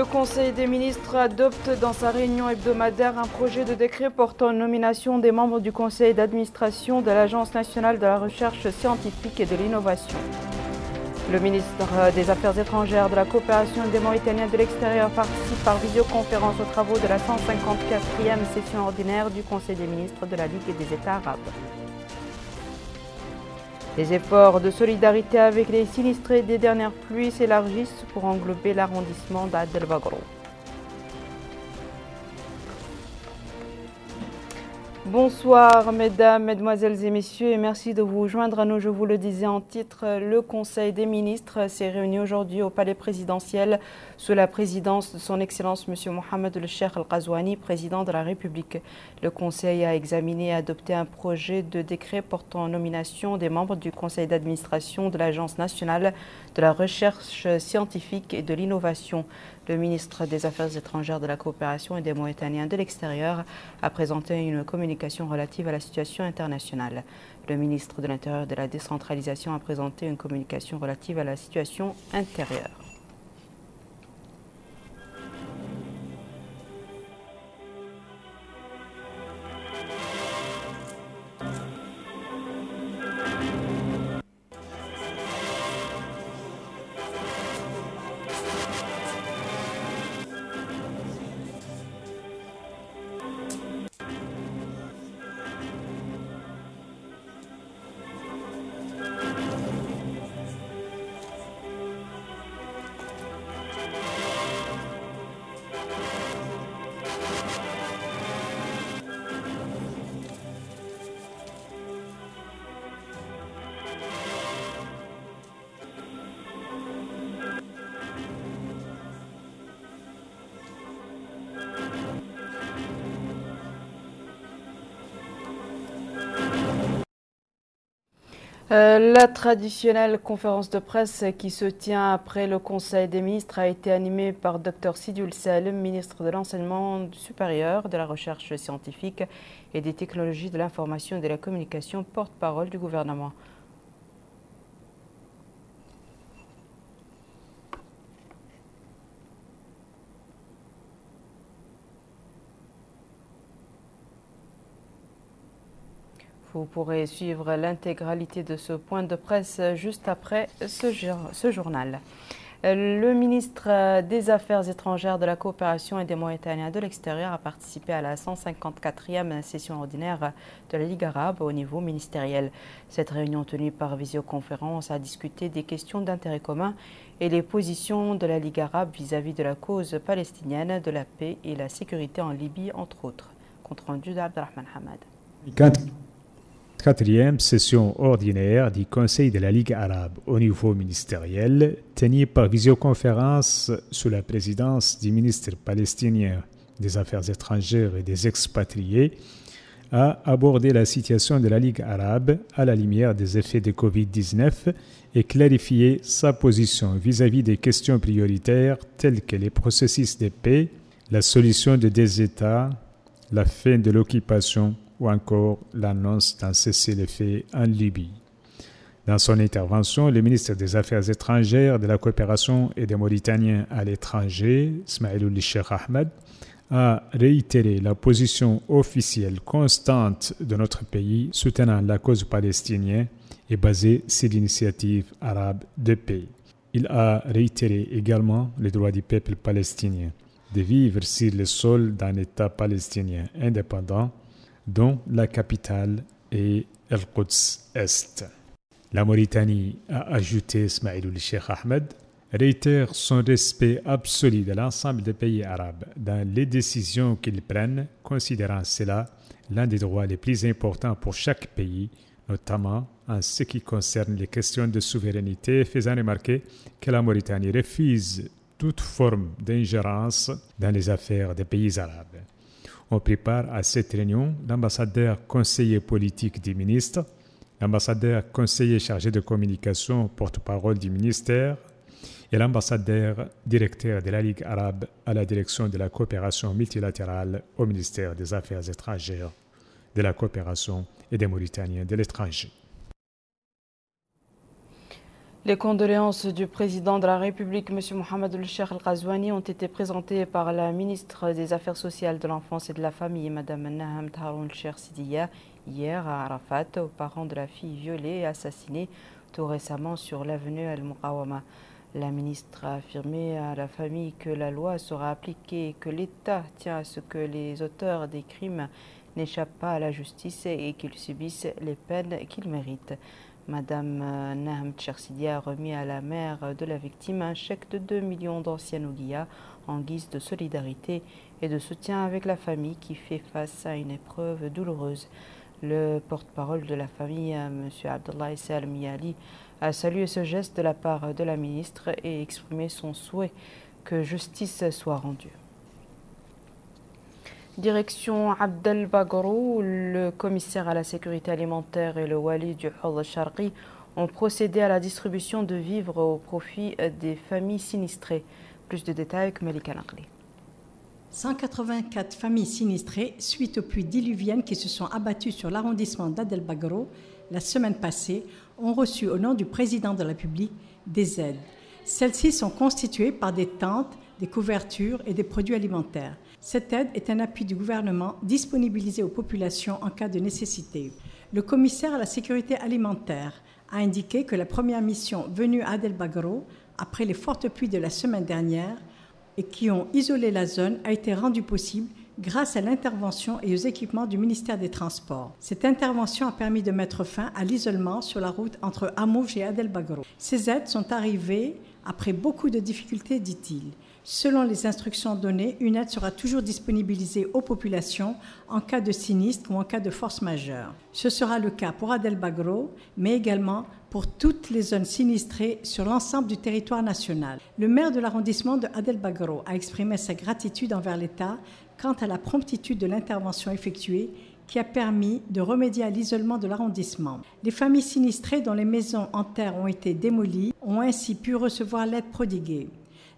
Le Conseil des ministres adopte dans sa réunion hebdomadaire un projet de décret portant nomination des membres du Conseil d'administration de l'Agence nationale de la recherche scientifique et de l'innovation. Le ministre des Affaires étrangères, de la coopération et des Mauritaniens de l'extérieur participe par visioconférence aux travaux de la 154e session ordinaire du Conseil des ministres de la Ligue des États arabes. Les efforts de solidarité avec les sinistrés des dernières pluies s'élargissent pour englober l'arrondissement d'Adelbagro. Bonsoir mesdames, mesdemoiselles et messieurs et merci de vous joindre à nous. Je vous le disais en titre, le Conseil des ministres s'est réuni aujourd'hui au palais présidentiel sous la présidence de son Excellence M. Mohamed El Sheikh Al-Qazouani, président de la République. Le Conseil a examiné et adopté un projet de décret portant nomination des membres du Conseil d'administration de l'Agence nationale de la recherche scientifique et de l'innovation. Le ministre des Affaires étrangères de la coopération et des Mauritaniens de l'extérieur a présenté une communication relative à la situation internationale. Le ministre de l'Intérieur de la décentralisation a présenté une communication relative à la situation intérieure. Euh, la traditionnelle conférence de presse qui se tient après le Conseil des ministres a été animée par Dr Sidul Salem, ministre de l'Enseignement supérieur, de la Recherche scientifique et des technologies de l'information et de la communication, porte-parole du gouvernement. Vous pourrez suivre l'intégralité de ce point de presse juste après ce, journal. Le ministre des Affaires étrangères, de la coopération et des Mauritaniens de l'extérieur a participé à la 154e session ordinaire de la Ligue arabe au niveau ministériel. Cette réunion tenue par visioconférence a discuté des questions d'intérêt commun et les positions de la Ligue arabe vis-à-vis de la cause palestinienne, de la paix et la sécurité en Libye, entre autres. Compte rendu d'Abdelrahman Hamad quatrième session ordinaire du Conseil de la Ligue arabe au niveau ministériel, tenue par visioconférence sous la présidence du ministre palestinien des Affaires étrangères et des expatriés, a abordé la situation de la Ligue arabe à la lumière des effets de Covid-19 et clarifié sa position vis-à-vis des questions prioritaires telles que les processus de paix, la solution de deux États, la fin de l'occupation ou encore l'annonce d'un cessez-le-feu en Libye. Dans son intervention, le ministre des Affaires étrangères, de la coopération et des Mauritaniens à l'étranger, Smaïloul Sheikh Ahmed, a réitéré la position officielle constante de notre pays soutenant la cause palestinienne et basée sur l'initiative arabe de paix. Il a réitéré également le droit du peuple palestinien de vivre sur le sol d'un État palestinien indépendant dont la capitale est El-Quds Est. La Mauritanie, a ajouté Ismail Sheikh Ahmed, réitère son respect absolu de l'ensemble des pays arabes dans les décisions qu'ils prennent, considérant cela l'un des droits les plus importants pour chaque pays, notamment en ce qui concerne les questions de souveraineté, faisant remarquer que la Mauritanie refuse toute forme d'ingérence dans les affaires des pays arabes. On prépare à cette réunion l'ambassadeur conseiller politique du ministre, l'ambassadeur conseiller chargé de communication porte-parole du ministère et l'ambassadeur directeur de la Ligue arabe à la direction de la coopération multilatérale au ministère des Affaires étrangères, de la coopération et des Mauritaniens de l'étranger. Les condoléances du président de la République, M. Mohamed El-Sheikh Al-Ghazouani, ont été présentées par la ministre des Affaires sociales de l'enfance et de la famille, Mme Naham Taroun Sheikh Sidiya, hier à Arafat, aux parents de la fille violée et assassinée tout récemment sur l'avenue Al-Muqawama. La ministre a affirmé à la famille que la loi sera appliquée que l'État tient à ce que les auteurs des crimes n'échappent pas à la justice et qu'ils subissent les peines qu'ils méritent. Madame euh, Nahm Tchersidia a remis à la mère de la victime un chèque de 2 millions d'anciens ouguiya en guise de solidarité et de soutien avec la famille qui fait face à une épreuve douloureuse. Le porte-parole de la famille, M. Abdullah Salmi Ali, a salué ce geste de la part de la ministre et exprimé son souhait que justice soit rendue. Direction Abdel Bagrou, le commissaire à la sécurité alimentaire et le wali du Hol Sharqi ont procédé à la distribution de vivres au profit des familles sinistrées. Plus de détails avec Malika Naqli. 184 familles sinistrées suite aux pluies diluviennes qui se sont abattues sur l'arrondissement d'Adel Bagro la semaine passée ont reçu au nom du président de la République des aides. Celles-ci sont constituées par des tentes, des couvertures et des produits alimentaires. Cette aide est un appui du gouvernement disponibilisé aux populations en cas de nécessité. Le commissaire à la sécurité alimentaire a indiqué que la première mission venue à Adel Bagro, après les fortes pluies de la semaine dernière, et qui ont isolé la zone, a été rendue possible grâce à l'intervention et aux équipements du ministère des Transports. Cette intervention a permis de mettre fin à l'isolement sur la route entre Amouj et Adel Bagro. Ces aides sont arrivées après beaucoup de difficultés, dit-il. Selon les instructions données, une aide sera toujours disponibilisée aux populations en cas de sinistre ou en cas de force majeure. Ce sera le cas pour Adel Bagro, mais également pour toutes les zones sinistrées sur l'ensemble du territoire national. Le maire de l'arrondissement de Adel Bagro a exprimé sa gratitude envers l'État quant à la promptitude de l'intervention effectuée qui a permis de remédier à l'isolement de l'arrondissement. Les familles sinistrées dont les maisons en terre ont été démolies ont ainsi pu recevoir l'aide prodiguée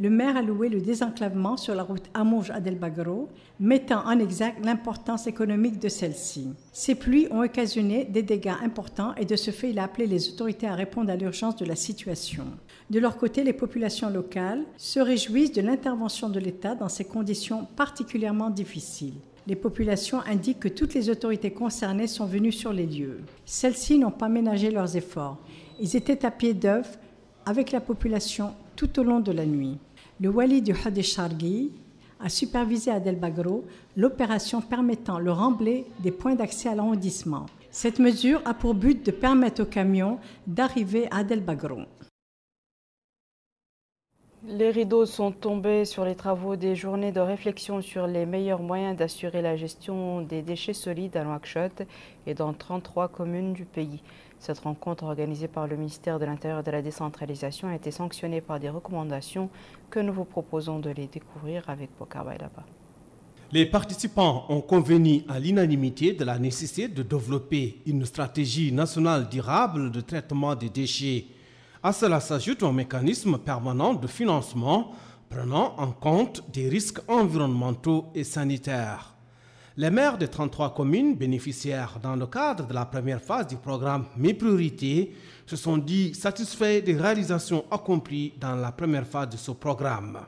le maire a loué le désenclavement sur la route Amouj-Adelbagro, mettant en exergue l'importance économique de celle-ci. Ces pluies ont occasionné des dégâts importants et de ce fait, il a appelé les autorités à répondre à l'urgence de la situation. De leur côté, les populations locales se réjouissent de l'intervention de l'État dans ces conditions particulièrement difficiles. Les populations indiquent que toutes les autorités concernées sont venues sur les lieux. Celles-ci n'ont pas ménagé leurs efforts. Ils étaient à pied d'œuvre avec la population tout au long de la nuit. Le wali du Hadesharghi a supervisé à Delbagro l'opération permettant le remblai des points d'accès à l'arrondissement. Cette mesure a pour but de permettre aux camions d'arriver à Delbagro. Les rideaux sont tombés sur les travaux des journées de réflexion sur les meilleurs moyens d'assurer la gestion des déchets solides à Nouakchott et dans 33 communes du pays. Cette rencontre organisée par le ministère de l'Intérieur et de la décentralisation a été sanctionnée par des recommandations que nous vous proposons de les découvrir avec Bokar. Les participants ont convenu à l'unanimité de la nécessité de développer une stratégie nationale durable de traitement des déchets. À cela s'ajoute un mécanisme permanent de financement prenant en compte des risques environnementaux et sanitaires. Les maires des 33 communes bénéficiaires dans le cadre de la première phase du programme Mes priorités se sont dit satisfaits des réalisations accomplies dans la première phase de ce programme.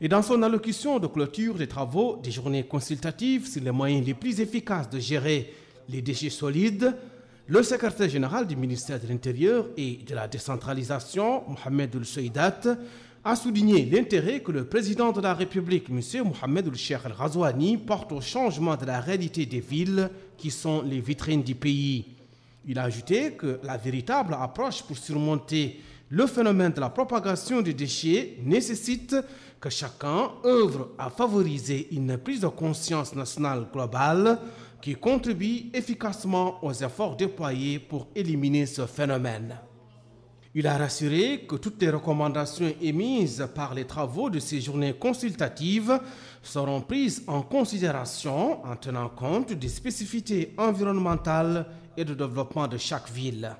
Et dans son allocution de clôture des travaux des journées consultatives sur les moyens les plus efficaces de gérer les déchets solides, le secrétaire général du ministère de l'Intérieur et de la décentralisation, Mohamed El a souligné l'intérêt que le président de la République, M. Mohamed El-Sheikh Al-Ghazouani, porte au changement de la réalité des villes qui sont les vitrines du pays. Il a ajouté que la véritable approche pour surmonter le phénomène de la propagation des déchets nécessite que chacun œuvre à favoriser une prise de conscience nationale globale qui contribue efficacement aux efforts déployés pour éliminer ce phénomène. Il a rassuré que toutes les recommandations émises par les travaux de ces journées consultatives seront prises en considération en tenant compte des spécificités environnementales et de développement de chaque ville.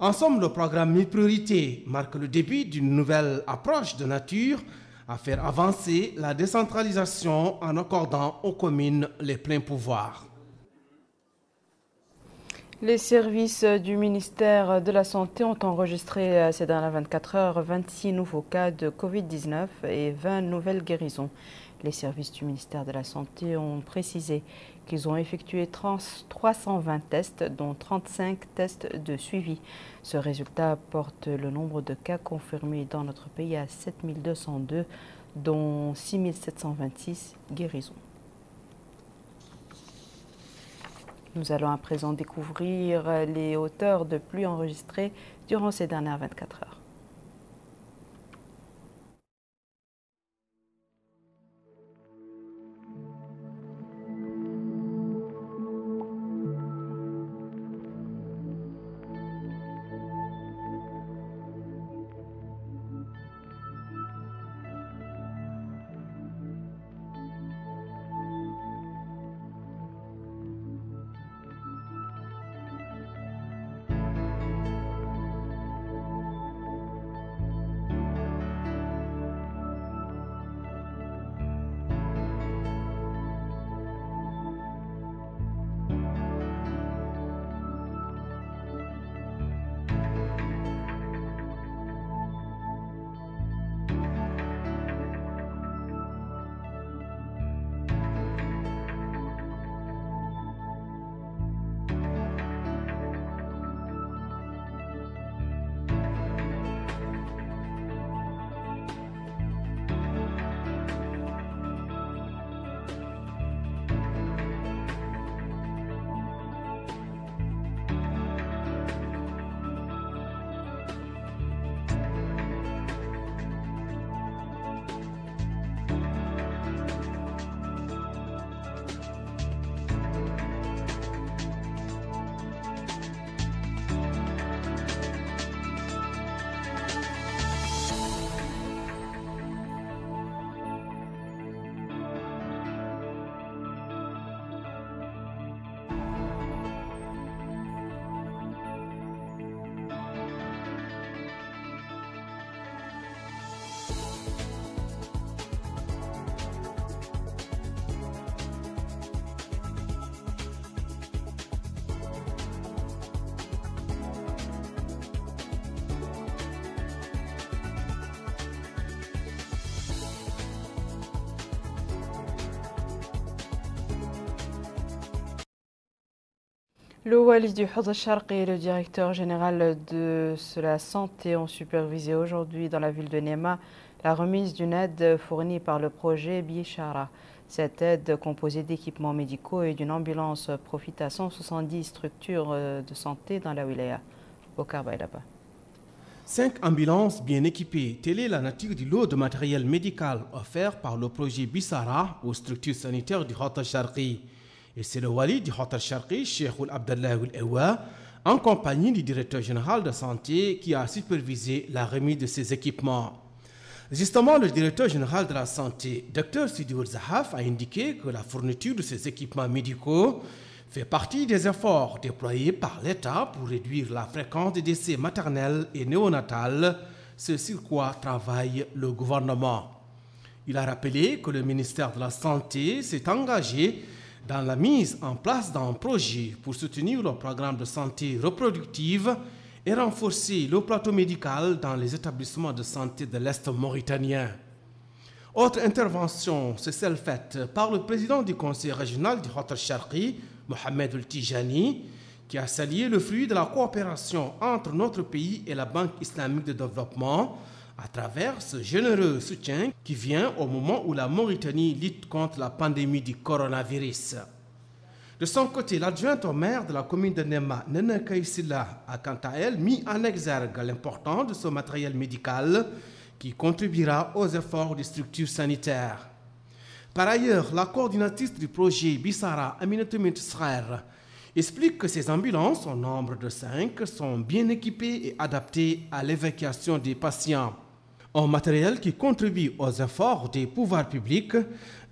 En somme, le programme Mi Priorité marque le début d'une nouvelle approche de nature à faire avancer la décentralisation en accordant aux communes les pleins pouvoirs. Les services du ministère de la Santé ont enregistré euh, ces dernières 24 heures 26 nouveaux cas de Covid-19 et 20 nouvelles guérisons. Les services du ministère de la Santé ont précisé qu'ils ont effectué 320 tests, dont 35 tests de suivi. Ce résultat porte le nombre de cas confirmés dans notre pays à 7202, dont 6726 guérisons. Nous allons à présent découvrir les hauteurs de pluie enregistrées durant ces dernières 24 heures. Le Wali du Sharq et le directeur général de la santé ont supervisé aujourd'hui dans la ville de Nema la remise d'une aide fournie par le projet Bichara. Cette aide, composée d'équipements médicaux et d'une ambulance, profite à 170 structures euh, de santé dans la wilaya. Bokar Bailaba. Cinq ambulances bien équipées, telle est la nature du lot de matériel médical offert par le projet Bissara aux structures sanitaires du Hota Sharqi. Et c'est le wali du Hotel Sharqi, Cheikh Abdallah Ewa, en compagnie du directeur général de santé qui a supervisé la remise de ces équipements. Justement, le directeur général de la santé, Dr Sidiou Zahaf, a indiqué que la fourniture de ces équipements médicaux fait partie des efforts déployés par l'État pour réduire la fréquence des décès maternels et néonatals, ce sur quoi travaille le gouvernement. Il a rappelé que le ministère de la Santé s'est engagé dans la mise en place d'un projet pour soutenir le programme de santé reproductive et renforcer le plateau médical dans les établissements de santé de l'Est mauritanien. Autre intervention, c'est celle faite par le président du conseil régional du Hotel Sharqi, Mohamed El Tijani, qui a salué le fruit de la coopération entre notre pays et la Banque islamique de développement à travers ce généreux soutien qui vient au moment où la Mauritanie lutte contre la pandémie du coronavirus. De son côté, l'adjointe au maire de la commune de Nema, Nene Kaisila, a quant à elle mis en exergue l'importance de ce matériel médical qui contribuera aux efforts des structures sanitaires. Par ailleurs, la coordinatrice du projet Bissara Aminatou Srer explique que ces ambulances, au nombre de cinq, sont bien équipées et adaptées à l'évacuation des patients un matériel qui contribue aux efforts des pouvoirs publics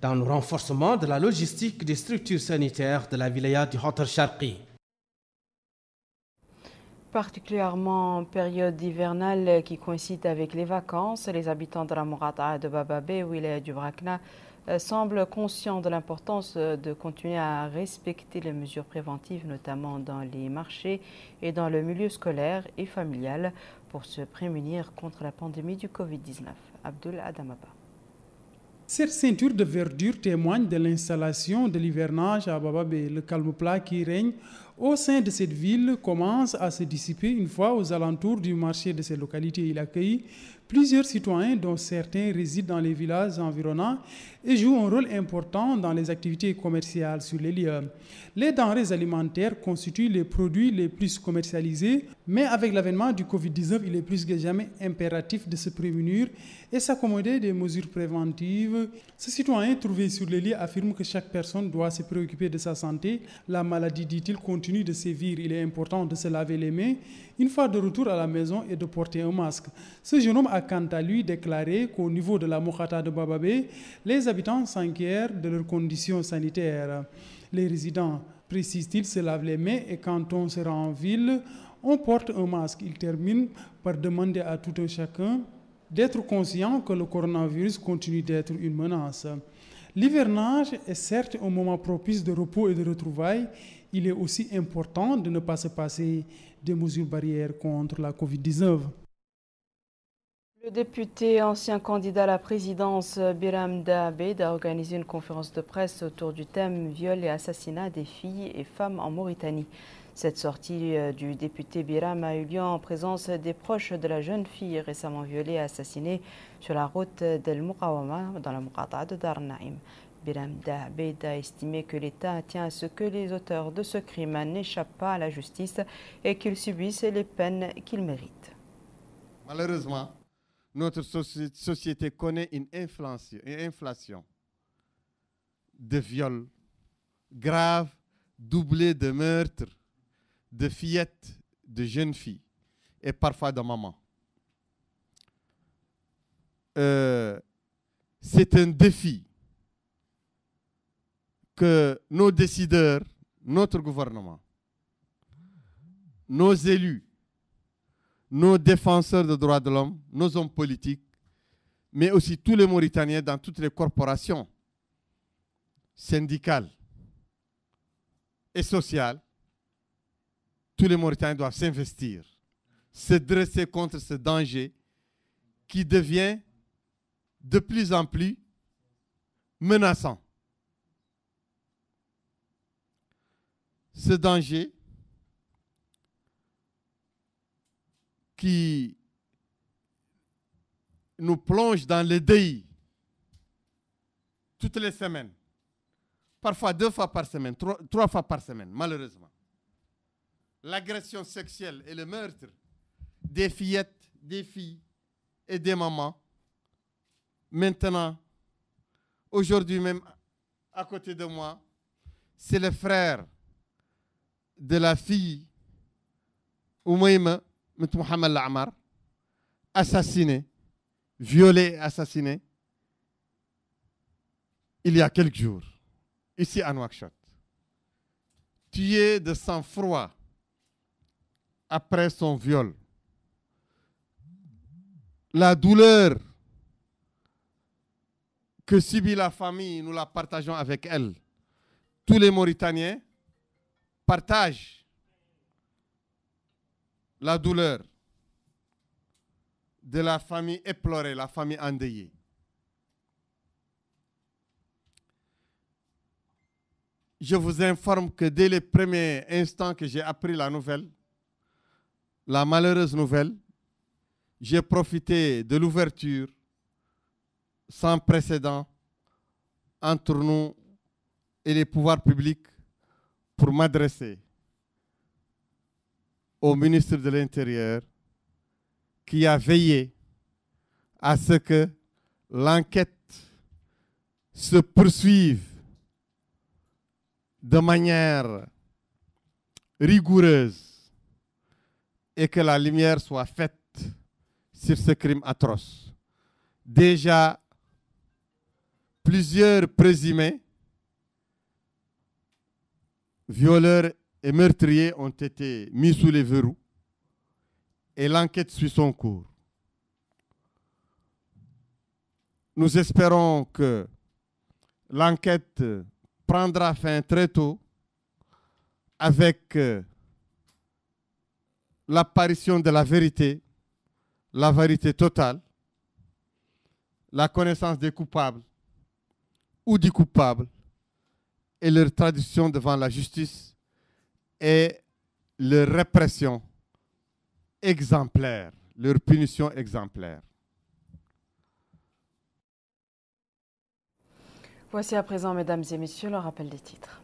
dans le renforcement de la logistique des structures sanitaires de la wilaya du Hotar Sharqi. particulièrement en période hivernale qui coïncide avec les vacances. Les habitants de la Mourata de Bababé, est du Brakna, euh, semblent conscients de l'importance de continuer à respecter les mesures préventives, notamment dans les marchés et dans le milieu scolaire et familial, pour se prémunir contre la pandémie du Covid-19. Abdul Adamaba. Cette ceinture de verdure témoigne de l'installation de l'hivernage à Bababé. Le calme plat qui règne au sein de cette ville commence à se dissiper une fois aux alentours du marché de ces localités. Il accueille plusieurs citoyens dont certains résident dans les villages environnants et jouent un rôle important dans les activités commerciales sur les lieux. Les denrées alimentaires constituent les produits les plus commercialisés, mais avec l'avènement du Covid-19, il est plus que jamais impératif de se prémunir et s'accommoder des mesures préventives. Ce citoyen trouvé sur les lieux affirme que chaque personne doit se préoccuper de sa santé. La maladie, dit-il, continue de sévir. Il est important de se laver les mains une fois de retour à la maison et de porter un masque. Ce jeune homme a quant à lui déclaré qu'au niveau de la Mokhata de Bababé, les habitants s'inquièrent de leurs conditions sanitaires. Les résidents, précise-t-il, se lavent les mains et quand on se rend en ville, on porte un masque. Il termine par demander à tout un chacun d'être conscient que le coronavirus continue d'être une menace. L'hivernage est certes un moment propice de repos et de retrouvailles. Il est aussi important de ne pas se passer des mesures barrières contre la COVID-19. Le député ancien candidat à la présidence Biram Daabed a organisé une conférence de presse autour du thème viol et assassinat des filles et femmes en Mauritanie. Cette sortie euh, du député Biram a eu lieu en présence des proches de la jeune fille récemment violée et assassinée sur la route d'El Muqawama dans la Muqata de Darnaim. Biram Daabed a estimé que l'État tient à ce que les auteurs de ce crime n'échappent pas à la justice et qu'ils subissent les peines qu'ils méritent. Malheureusement, notre société connaît une inflation, de viols graves, doublés de meurtres, de fillettes, de jeunes filles et parfois de mamans. Euh, c'est un défi que nos décideurs, notre gouvernement, nos élus, nos défenseurs des droits de l'homme, nos hommes politiques, mais aussi tous les Mauritaniens dans toutes les corporations syndicales et sociales, tous les Mauritaniens doivent s'investir, se dresser contre ce danger qui devient de plus en plus menaçant. Ce danger qui nous plonge dans le deuil toutes les semaines, parfois deux fois par semaine, trois, fois par semaine, malheureusement. L'agression sexuelle et le meurtre des fillettes, des filles et des mamans. Maintenant, aujourd'hui même, à côté de moi, c'est le frère de la fille Oumaïma Mohamed Lamar, assassiné, violé, assassiné, il y a quelques jours, ici à Nouakchott. Tué de sang-froid après son viol. La douleur que subit la famille, nous la partageons avec elle. Tous les Mauritaniens partagent la douleur de la famille éplorée, la famille endeuillée. Je vous informe que dès les premiers instants que j'ai appris la nouvelle, la malheureuse nouvelle, j'ai profité de l'ouverture sans précédent entre nous et les pouvoirs publics pour m'adresser au ministre de l'Intérieur qui a veillé à ce que l'enquête se poursuive de manière rigoureuse et que la lumière soit faite sur ce crime atroce. Déjà, plusieurs présumés violeurs et meurtriers ont été mis sous les verrous et l'enquête suit son cours. Nous espérons que l'enquête prendra fin très tôt avec euh, l'apparition de la vérité, la vérité totale, la connaissance des coupables ou du coupable et leur traduction devant la justice et leur répression exemplaire, leur punition exemplaire. Voici à présent, mesdames et messieurs, le rappel des titres.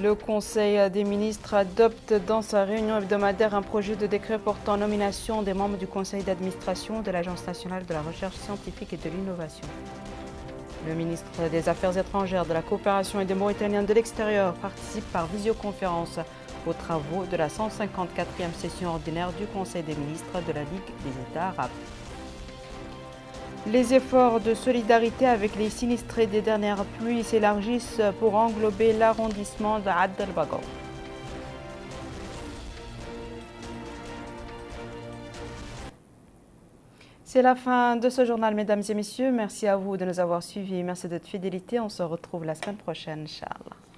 Le Conseil des ministres adopte dans sa réunion hebdomadaire un projet de décret portant nomination des membres du Conseil d'administration de l'Agence nationale de la recherche scientifique et de l'innovation. Le ministre des Affaires étrangères, de la coopération et des Mauritaniens de l'extérieur participe par visioconférence aux travaux de la 154e session ordinaire du Conseil des ministres de la Ligue des États arabes. Les efforts de solidarité avec les sinistrés des dernières pluies s'élargissent pour englober l'arrondissement de el C'est la fin de ce journal, mesdames et messieurs. Merci à vous de nous avoir suivis. Merci de votre fidélité. On se retrouve la semaine prochaine, Inch'Allah.